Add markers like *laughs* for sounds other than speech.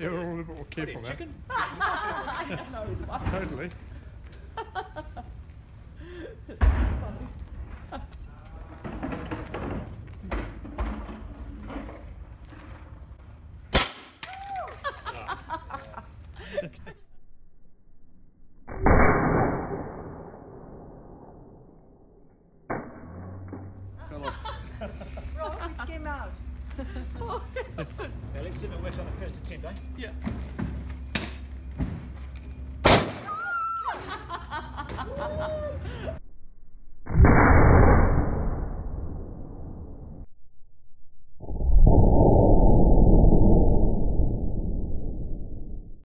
You're all a bit more careful now. Chicken? *laughs* Totally. Well, let's see if it works on the first attempt, eh? Yeah. *laughs*